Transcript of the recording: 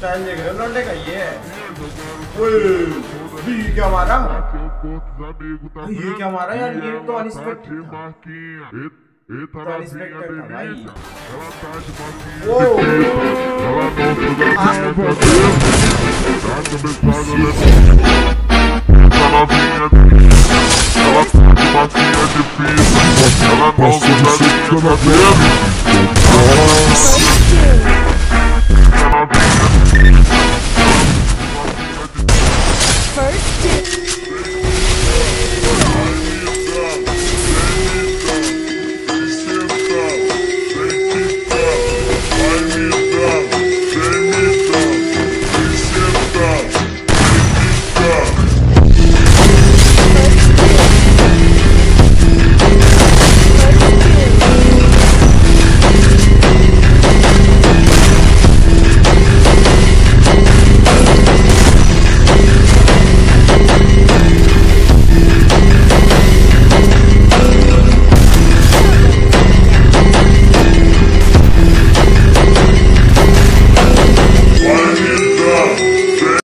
style देख रहे हो लौंडे का ये ओए ये क्या मारा ये क्या मारा यार ये तो अनएक्सपेक्टेड था तो था भाई ओ